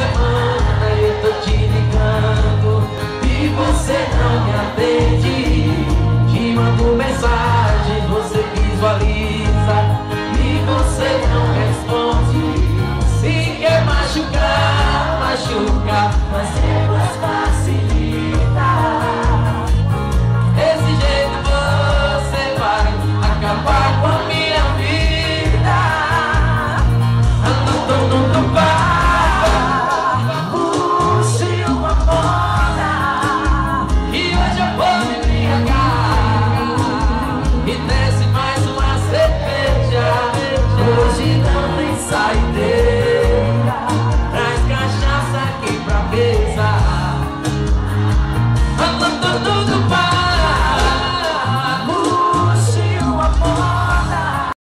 semana eu tô te ligando e você não me atende. Te mando mensagem, você visualiza e você não responde. Se quer machucar, machuca, mas E